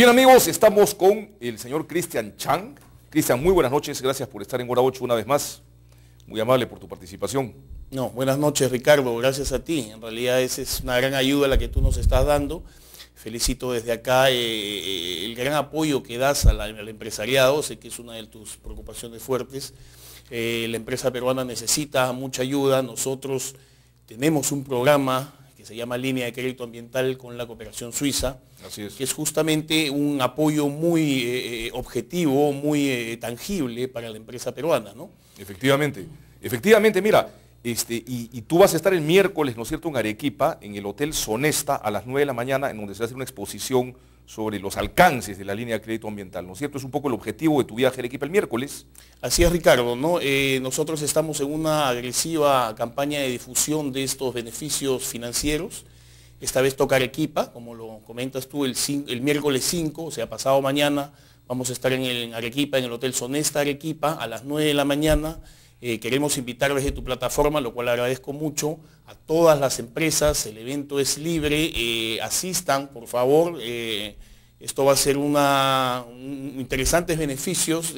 Bien amigos, estamos con el señor Cristian Chang. Cristian, muy buenas noches, gracias por estar en Hora 8 una vez más. Muy amable por tu participación. No, buenas noches Ricardo, gracias a ti. En realidad esa es una gran ayuda la que tú nos estás dando. Felicito desde acá eh, eh, el gran apoyo que das al empresariado, sé que es una de tus preocupaciones fuertes. Eh, la empresa peruana necesita mucha ayuda, nosotros tenemos un programa que se llama Línea de Crédito Ambiental con la cooperación suiza, que es justamente un apoyo muy eh, eh, objetivo, muy eh, tangible para la empresa peruana, ¿no? Efectivamente, efectivamente, mira, este, y, tú vas a estar el miércoles, ¿no es cierto?, en Arequipa, en el Hotel Sonesta, a las 9 de la mañana, en donde se va a hacer una exposición sobre los alcances de la línea de crédito ambiental, ¿no es cierto? Es un poco el objetivo de tu viaje a Arequipa el miércoles. Así es, Ricardo, ¿no? nosotros estamos en una agresiva campaña de difusión de estos beneficios financieros, esta vez toca Arequipa, como lo comentas tú, el, miércoles 5, o sea, pasado mañana, vamos a estar en, Arequipa, en el Hotel Sonesta Arequipa, a las 9 de la mañana. Eh, queremos invitar desde tu plataforma, lo cual agradezco mucho, a todas las empresas, el evento es libre, eh, asistan, por favor. Eh, esto va a ser una, interesantes beneficios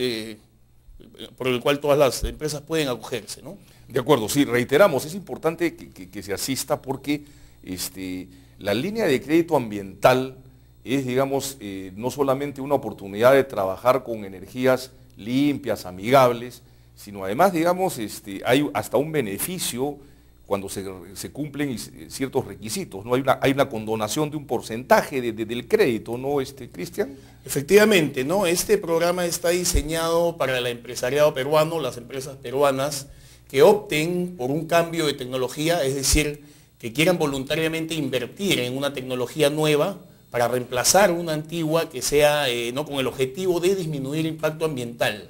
por el cual todas las empresas pueden acogerse. ¿no? De acuerdo, sí, reiteramos, es importante que se asista porque este, la línea de crédito ambiental es, digamos, eh, no solamente una oportunidad de trabajar con energías limpias, amigables, sino además, digamos, este, hay hasta un beneficio cuando se, cumplen ciertos requisitos, ¿no? Hay una, hay una condonación de un porcentaje del crédito, ¿no, este, Cristian? Efectivamente, ¿no? Este programa está diseñado para el empresariado peruano, las empresas peruanas, que opten por un cambio de tecnología, es decir, que quieran voluntariamente invertir en una tecnología nueva para reemplazar una antigua que sea eh, ¿no? con el objetivo de disminuir el impacto ambiental.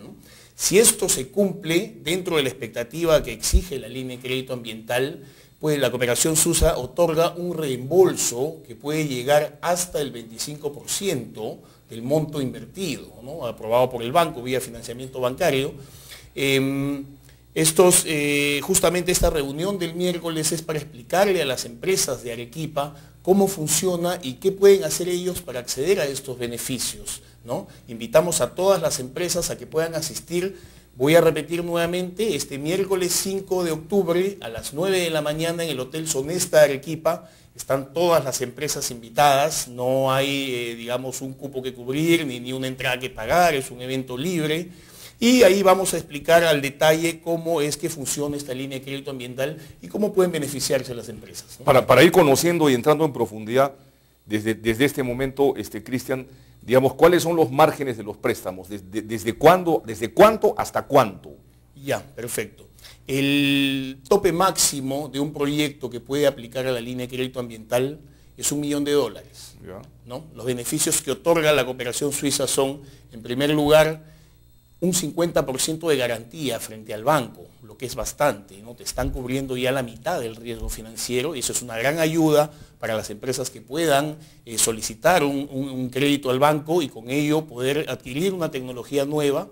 Si esto se cumple dentro de la expectativa que exige la línea de crédito ambiental, pues la cooperación SUSA otorga un reembolso que puede llegar hasta el 25% del monto invertido, aprobado por el banco vía financiamiento bancario. Em, estos, eh, justamente esta reunión del miércoles es para explicarle a las empresas de Arequipa cómo funciona y qué pueden hacer ellos para acceder a estos beneficios. ¿no? Invitamos a todas las empresas a que puedan asistir. Voy a repetir nuevamente, este miércoles 5 de octubre a las 9 de la mañana en el Hotel Sonesta de Arequipa. Están todas las empresas invitadas, no hay, eh, digamos, un cupo que cubrir ni, ni una entrada que pagar, es un evento libre. Y ahí vamos a explicar al detalle cómo es que funciona esta línea de crédito ambiental y cómo pueden beneficiarse las empresas. Para, ir conociendo y entrando en profundidad, desde, desde este momento, este, Cristian, digamos, ¿cuáles son los márgenes de los préstamos? ¿Desde, desde, cuándo, ¿Desde cuánto hasta cuánto? Ya, perfecto. El tope máximo de un proyecto que puede aplicar a la línea de crédito ambiental es un millón de dólares. ¿no? Los beneficios que otorga la cooperación suiza son, en primer lugar, un 50% de garantía frente al banco, lo que es bastante, ¿no? Te están cubriendo ya la mitad del riesgo financiero y eso es una gran ayuda para las empresas que puedan eh, solicitar un, crédito al banco y con ello poder adquirir una tecnología nueva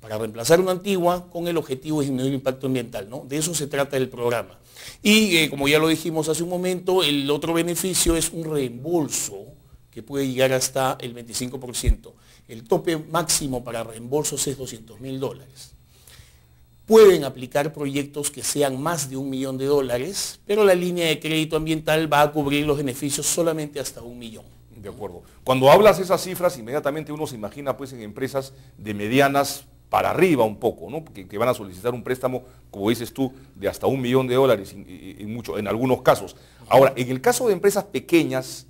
para reemplazar una antigua con el objetivo de disminuir el impacto ambiental, ¿no? De eso se trata el programa. Y eh, como ya lo dijimos hace un momento, el otro beneficio es un reembolso que puede llegar hasta el 25%. El tope máximo para reembolsos es 200 mil dólares. Pueden aplicar proyectos que sean más de un millón de dólares, pero la línea de crédito ambiental va a cubrir los beneficios solamente hasta un millón. De acuerdo. Cuando hablas esas cifras, inmediatamente uno se imagina pues en empresas de medianas para arriba un poco, ¿no? Que, van a solicitar un préstamo, como dices tú, de hasta un millón de dólares en, mucho, en algunos casos. Ahora, en el caso de empresas pequeñas,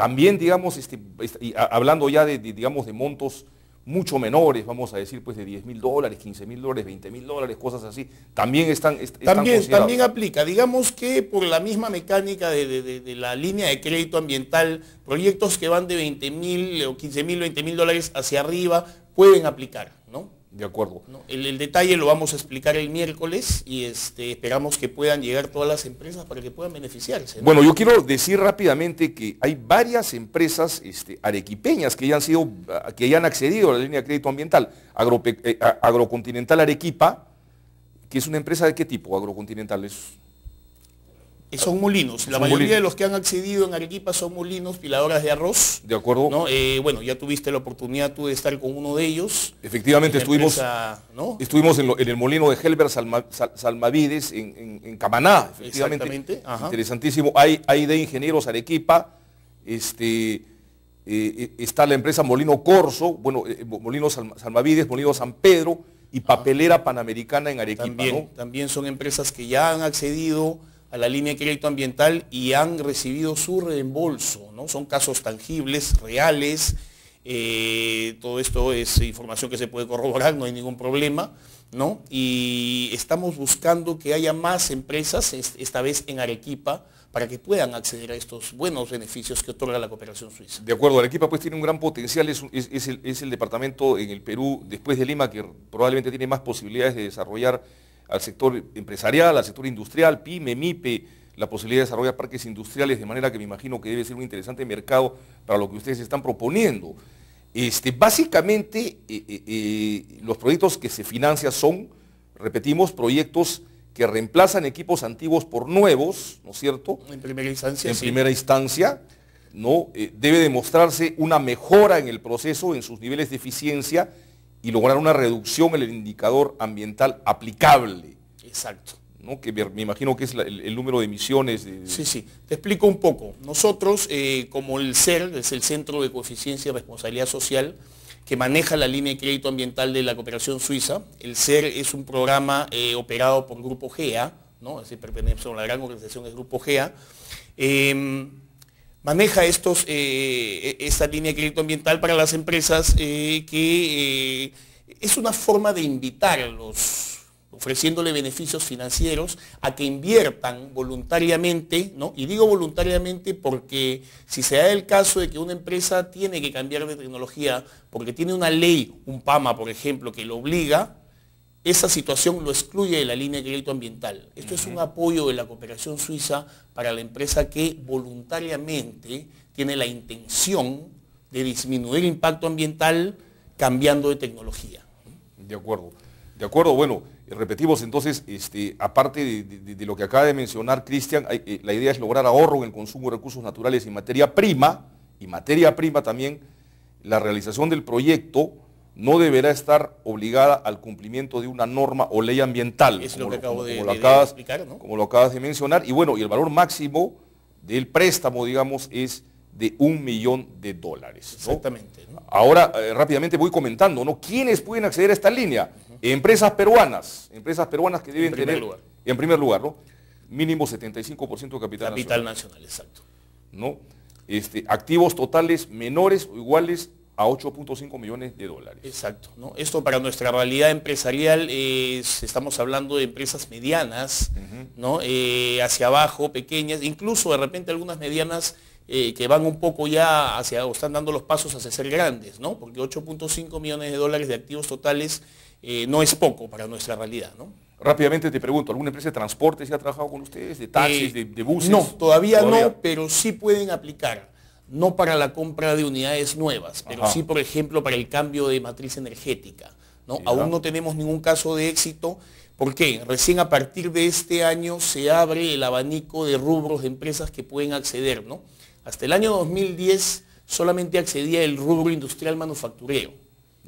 también, digamos, este, este hablando ya de, digamos, de montos mucho menores, vamos a decir, pues de 10 mil dólares, 15 mil dólares, 20 mil dólares, cosas así, también están, también, también aplica. Digamos que por la misma mecánica de, la línea de crédito ambiental, proyectos que van de 20 mil o 15 mil, 20 mil dólares hacia arriba pueden aplicar. De acuerdo. El, detalle lo vamos a explicar el miércoles y este, esperamos que puedan llegar todas las empresas para que puedan beneficiarse. Bueno, yo quiero decir rápidamente que hay varias empresas este, arequipeñas que ya han sido, que ya han accedido a la línea de crédito ambiental. Eh, Agrocontinental Arequipa, que es una empresa de qué tipo, Agrocontinental? Son molinos. La Son mayoría molinos. de los que han accedido en Arequipa son molinos, piladoras de arroz. ¿De acuerdo? ¿no? Eh, bueno, ya tuviste la oportunidad tú de estar con uno de ellos. Efectivamente, estuvimos, empresa, ¿no? estuvimos en, lo- en el molino de Helber Salma- Sal- Salmavides en, en- en Camaná, efectivamente. Exactamente, ajá. Interesantísimo. Hay, hay de Ingenieros Arequipa, este, eh, eh, está la empresa Molino Corso, bueno, eh, Molino Salma- Salmavides, Molino San Pedro y Papelera Panamericana en Arequipa. También, ¿no? también son empresas que ya han accedido a la línea de crédito ambiental y han recibido su reembolso, ¿no? Son casos tangibles, reales. eh, todo esto es información que se puede corroborar, no hay ningún problema, ¿no? Y estamos buscando que haya más empresas, es- esta vez en Arequipa, para que puedan acceder a estos buenos beneficios que otorga la cooperación suiza. De acuerdo, Arequipa pues tiene un gran potencial, es- es el, es el departamento en el Perú, después de Lima, que probablemente tiene más posibilidades de desarrollar al sector empresarial, al sector industrial, PYME, MIPE, la posibilidad de desarrollar parques industriales, de manera que me imagino que debe ser un interesante mercado para lo que ustedes están proponiendo. Este, básicamente, eh, eh, eh, los proyectos que se financian son, repetimos, proyectos que reemplazan equipos antiguos por nuevos, ¿no es cierto? En primera instancia, en sí. primera instancia, ¿no? Eh, debe demostrarse una mejora en el proceso, en sus niveles de eficiencia y lograr una reducción en el indicador ambiental aplicable, Exacto. ¿no? que me, imagino que es la- el, el número de emisiones. de- Sí, sí. Te explico un poco. Nosotros, eh, como el CER, es el Centro de Coeficiencia y Responsabilidad Social, que maneja la línea de crédito ambiental de la cooperación suiza, el CER es un programa eh, operado por Grupo GEA, ¿no? es decir, pertenece a la gran organización del Grupo GEA. Eh, maneja estos, eh, esta línea de crédito ambiental para las empresas eh, que eh, es una forma de invitarlos ofreciéndole beneficios financieros a que inviertan voluntariamente, ¿no? Y digo voluntariamente porque si se da el caso de que una empresa tiene que cambiar de tecnología porque tiene una ley, un PAMA, por ejemplo, que lo obliga, esa situación lo excluye de la línea de crédito ambiental. Esto es un apoyo de la cooperación suiza para la empresa que voluntariamente tiene la intención de disminuir el impacto ambiental cambiando de tecnología. De acuerdo. De acuerdo, bueno, eh, repetimos entonces, este, aparte de, de- de lo que acaba de mencionar Cristian, eh, la idea es lograr ahorro en el consumo de recursos naturales y materia prima, y materia prima también, la realización del proyecto no deberá estar obligada al cumplimiento de una norma o ley ambiental. Es lo que acabo de- lo de- de acabas, explicar, ¿no? como lo acabas de mencionar, y bueno, y el valor máximo del préstamo, digamos, es de un millón de dólares. ¿no? Exactamente. ¿no? Ahora, eh, rápidamente voy comentando, ¿no? ¿Quiénes pueden acceder a esta línea? Empresas peruanas, empresas peruanas que deben tener, lugar. en primer lugar, ¿no? Mínimo 75% de capital, Capital nacional, nacional, exacto. ¿no? Este, activos totales menores o iguales a 8.5 millones de dólares. Exacto. ¿no? Esto para nuestra realidad empresarial es, estamos hablando de empresas medianas, ¿no? Eh, hacia abajo, pequeñas, incluso de repente algunas medianas eh, que van un poco ya hacia, o están dando los pasos hacia ser grandes, ¿no? Porque 8.5 millones de dólares de activos totales eh, no es poco para nuestra realidad, ¿no? Rápidamente te pregunto, ¿alguna empresa de transporte se ha trabajado con ustedes? ¿De taxis, Eh, de, de buses? No, todavía, no, pero sí pueden aplicar. No para la compra de unidades nuevas, pero Ajá. sí, por ejemplo, para el cambio de matriz energética. ¿no? Aún no tenemos ningún caso de éxito. ¿Por qué? Recién a partir de este año se abre el abanico de rubros de empresas que pueden acceder. ¿no? Hasta el año 2010 solamente accedía el rubro industrial manufacturero.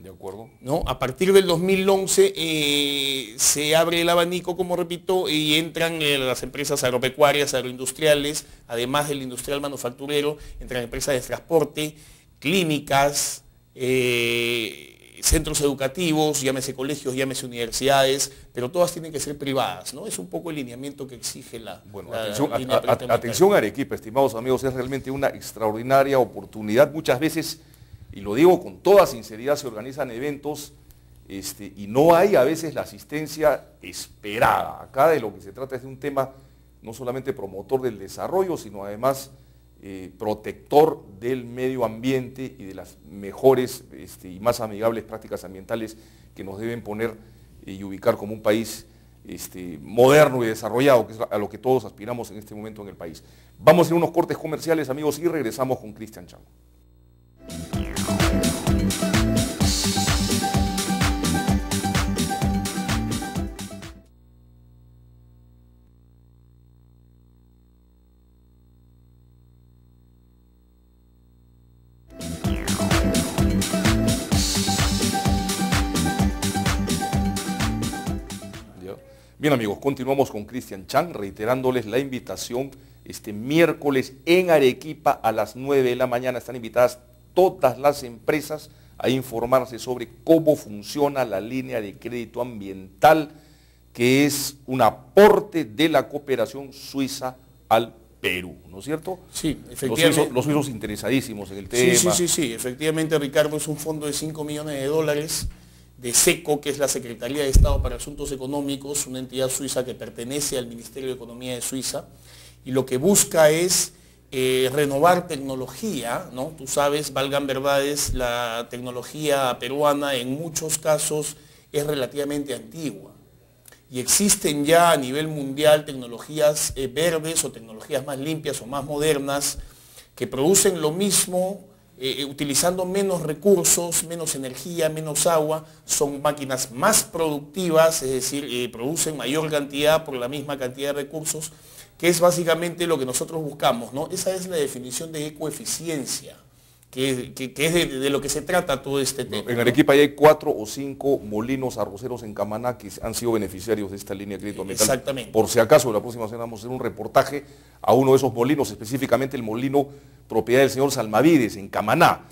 De acuerdo. ¿no? A partir del 2011 eh, se abre el abanico, como repito, y entran eh, las empresas agropecuarias, agroindustriales, además del industrial manufacturero, entran empresas de transporte, clínicas, eh, centros educativos, llámese colegios, llámese universidades, pero todas tienen que ser privadas, ¿no? Es un poco el lineamiento que exige la, Bueno, la atención, a- a- atención Arequipa, estimados amigos, es realmente una extraordinaria oportunidad. Muchas veces, y lo digo con toda sinceridad, se organizan eventos este, y no hay a veces la asistencia esperada. Acá de lo que se trata es de un tema no solamente promotor del desarrollo, sino además eh, protector del medio ambiente y de las mejores este, y más amigables prácticas ambientales que nos deben poner y ubicar como un país este, moderno y desarrollado, que es a lo que todos aspiramos en este momento en el país. Vamos a unos cortes comerciales, amigos, y regresamos con Cristian Chango. Bien amigos, continuamos con Cristian Chang, reiterándoles la invitación este miércoles en Arequipa a las 9 de la mañana. Están invitadas todas las empresas a informarse sobre cómo funciona la línea de crédito ambiental, que es un aporte de la cooperación suiza al Perú, ¿no es cierto? Sí, efectivamente. Los suizos, interesadísimos en el tema. Sí, sí, sí, sí, efectivamente Ricardo es un fondo de 5 millones de dólares de SECO, que es la Secretaría de Estado para Asuntos Económicos, una entidad suiza que pertenece al Ministerio de Economía de Suiza, y lo que busca es eh, renovar tecnología, ¿no? Tú sabes, valgan verdades, la tecnología peruana en muchos casos es relativamente antigua y existen ya a nivel mundial tecnologías eh, verdes o tecnologías más limpias o más modernas que producen lo mismo eh, eh, utilizando menos recursos, menos energía, menos agua, son máquinas más productivas, es decir, producen mayor cantidad por la misma cantidad de recursos, que es básicamente lo que nosotros buscamos, ¿no? Esa es la definición de ecoeficiencia que, es de, lo que se trata todo este tema. En Arequipa ya hay cuatro o cinco molinos arroceros en Camaná que han sido beneficiarios de esta línea de crédito ambiental. Exactamente. Por si acaso, la próxima semana vamos a hacer un reportaje a uno de esos molinos, específicamente el molino propiedad del señor Salmavides en Camaná,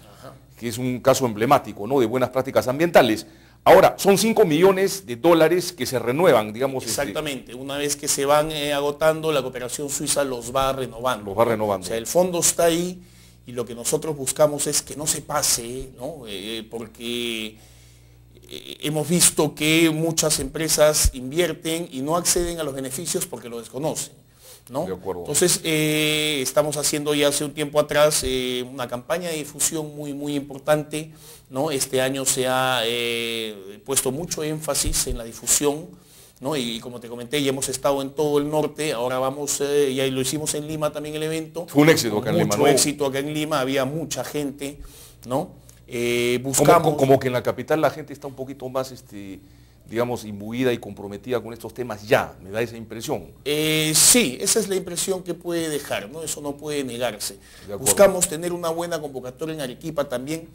que es un caso emblemático ¿no? de buenas prácticas ambientales. Ahora, son 5 millones de dólares que se renuevan, digamos. Este, Exactamente, una vez que se van eh, agotando, la cooperación suiza los va renovando. Los va renovando. O sea, el fondo está ahí y lo que nosotros buscamos es que no se pase, ¿no? Eh, porque eh, hemos visto que muchas empresas invierten y no acceden a los beneficios porque lo desconocen. ¿no? Entonces, eh, estamos haciendo ya hace un tiempo atrás una campaña de difusión muy, muy importante. ¿no? Este año se ha puesto mucho énfasis en la difusión y como te comenté, ya hemos estado en todo el norte, ahora vamos, eh, ya lo hicimos en Lima también el evento. Fue un éxito acá en Lima. Mucho éxito acá en Lima, había mucha gente, ¿no? Eh, buscamos... Como, que en la capital la gente está un poquito más, este, digamos, imbuida y comprometida con estos temas ya, me da esa impresión. Eh, sí, esa es la impresión que puede dejar, ¿no? Eso no puede negarse. Buscamos tener una buena convocatoria en Arequipa también.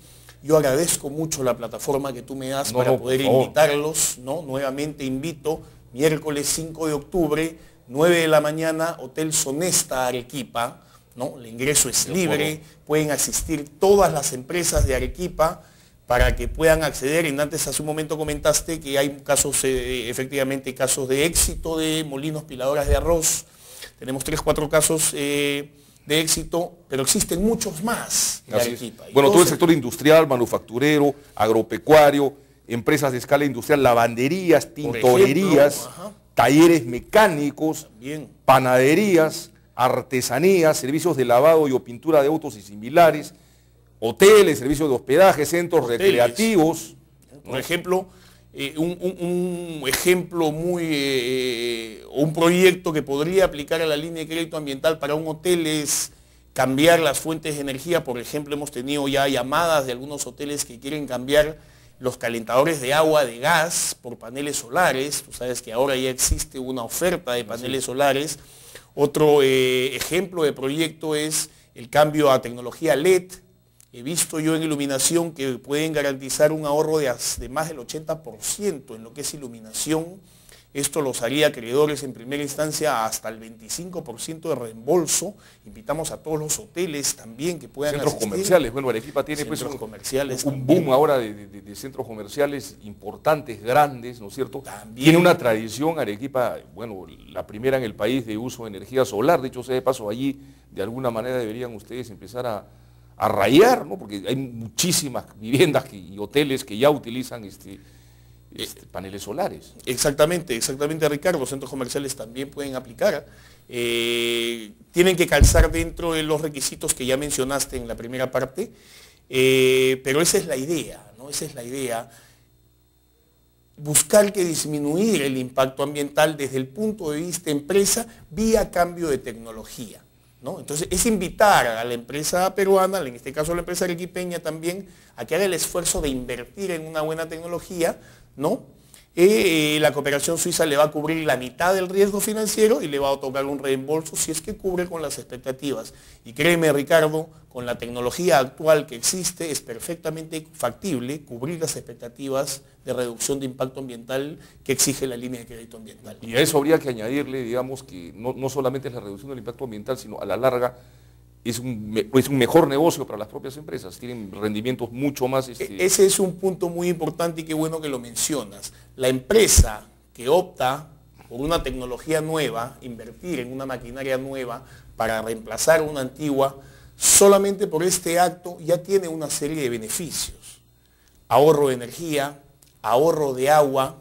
Yo agradezco mucho la plataforma que tú me das para poder invitarlos, ¿no? Nuevamente invito miércoles 5 de octubre, 9 de la mañana, Hotel Sonesta Arequipa, ¿no? El ingreso es libre, pueden asistir todas las empresas de Arequipa para que puedan acceder. En antes hace un momento comentaste que hay casos, eh, efectivamente, casos de éxito de molinos piladoras de arroz. Tenemos tres, cuatro casos eh, de éxito, pero existen muchos más de Arequipa. Bueno, todo el sector industrial, manufacturero, agropecuario, empresas de escala industrial, lavanderías, tintorerías, talleres mecánicos, panaderías, artesanías, servicios de lavado y o pintura de autos y similares, hoteles, servicios de hospedaje, centros recreativos. Por ejemplo, eh, un, ejemplo muy, eh, un proyecto que podría aplicar a la línea de crédito ambiental para un hotel es cambiar las fuentes de energía. Por ejemplo, hemos tenido ya llamadas de algunos hoteles que quieren cambiar los calentadores de agua, de gas, por paneles solares. Tú sabes que ahora ya existe una oferta de paneles solares. Otro eh, ejemplo de proyecto es el cambio a tecnología LED. He visto yo en iluminación que pueden garantizar un ahorro de, de más del 80% en lo que es iluminación esto los haría acreedores en primera instancia hasta el 25% de reembolso. Invitamos a todos los hoteles también que puedan Centros comerciales. Bueno, Arequipa tiene pues un, comerciales un boom ahora de, centros comerciales importantes, grandes, ¿no es cierto? Tiene una tradición Arequipa, bueno, la primera en el país de uso de energía solar. De hecho, sea de paso, allí de alguna manera deberían ustedes empezar a, rayar, ¿no? Porque hay muchísimas viviendas y hoteles que ya utilizan este este, paneles solares. Exactamente, exactamente Ricardo, los centros comerciales también pueden aplicar. Eh, tienen que calzar dentro de los requisitos que ya mencionaste en la primera parte, eh, pero esa es la idea, ¿no? Esa es la idea. Buscar que disminuir el impacto ambiental desde el punto de vista empresa vía cambio de tecnología. ¿no? Entonces es invitar a la empresa peruana, en este caso la empresa arequipeña también, a que haga el esfuerzo de invertir en una buena tecnología ¿no? eh, la cooperación suiza le va a cubrir la mitad del riesgo financiero y le va a otorgar un reembolso si es que cubre con las expectativas. Y créeme, Ricardo, con la tecnología actual que existe es perfectamente factible cubrir las expectativas de reducción de impacto ambiental que exige la línea de crédito ambiental. Y a eso habría que añadirle, digamos, que no, no solamente es la reducción del impacto ambiental, sino a la larga es un, es un mejor negocio para las propias empresas, tienen rendimientos mucho más... Este... E-, ese es un punto muy importante y qué bueno que lo mencionas. La empresa que opta por una tecnología nueva, invertir en una maquinaria nueva para reemplazar una antigua, solamente por este acto ya tiene una serie de beneficios. Ahorro de energía, ahorro de agua,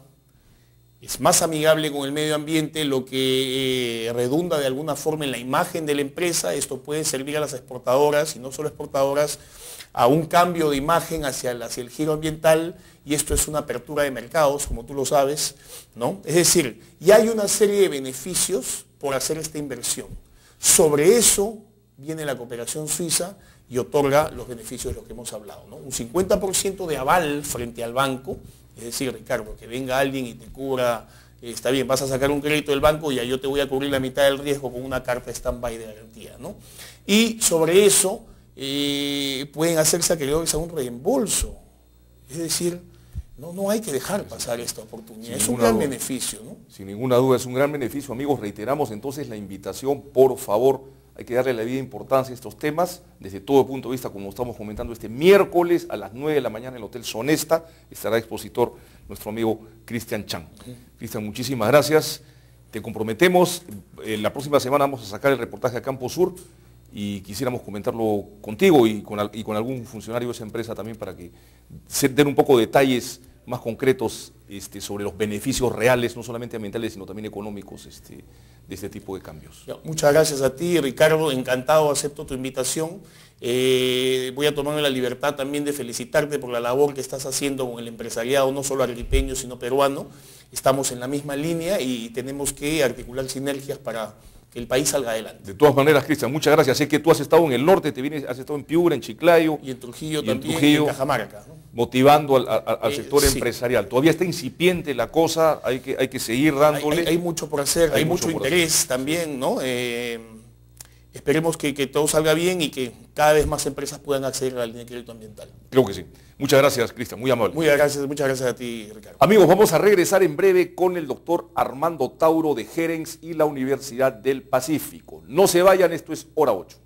es más amigable con el medio ambiente, lo que eh, redunda de alguna forma en la imagen de la empresa. Esto puede servir a las exportadoras y no solo exportadoras a un cambio de imagen hacia el, hacia el giro ambiental y esto es una apertura de mercados, como tú lo sabes, ¿no? Es decir, ya hay una serie de beneficios por hacer esta inversión. Sobre eso viene la cooperación suiza y otorga los beneficios de los que hemos hablado, ¿no? Un 50% de aval frente al banco, es decir, Ricardo, que venga alguien y te cubra, eh, está bien, vas a sacar un crédito del banco y ya yo te voy a cubrir la mitad del riesgo con una carta stand-by de garantía. ¿no? Y sobre eso eh, pueden hacerse acreedores a un reembolso. Es decir, no, no hay que dejar pasar esta oportunidad. es un gran beneficio. ¿no? Sin ninguna duda, es un gran beneficio. Amigos, reiteramos entonces la invitación, por favor, hay que darle la vida importancia a estos temas desde todo punto de vista, como estamos comentando este miércoles a las 9 de la mañana en el Hotel Sonesta, estará expositor nuestro amigo Cristian Chan. Cristian, muchísimas gracias. Te comprometemos, eh, la próxima semana vamos a sacar el reportaje a Campo Sur y quisiéramos comentarlo contigo y con, y con algún funcionario de esa empresa también para que se den un poco de detalles más concretos este, sobre los beneficios reales, no solamente ambientales, sino también económicos este, de este tipo de cambios. muchas gracias a ti, Ricardo. Encantado, acepto tu invitación. Eh, voy a tomarme la libertad también de felicitarte por la labor que estás haciendo con el empresariado, no solo agripeño, sino peruano. Estamos en la misma línea y tenemos que articular sinergias para que el país salga adelante. De todas maneras, Cristian, muchas gracias. Sé que tú has estado en el norte, te vienes, has estado en Piura, en Chiclayo. Y en Trujillo también, en, Cajamarca. Motivando al, eh, sector empresarial. Todavía está incipiente la cosa, hay que, hay que seguir dándole. Hay, mucho por hacer, hay, mucho, interés también, ¿no? Eh, esperemos que, todo salga bien y que cada vez más empresas puedan acceder a la línea de crédito ambiental. Creo que sí. Muchas gracias, Cristian, muy amable. Muchas gracias, muchas gracias a ti, Ricardo. Amigos, vamos a regresar en breve con el doctor Armando Tauro de Gerens y la Universidad del Pacífico. No se vayan, esto es Hora 8.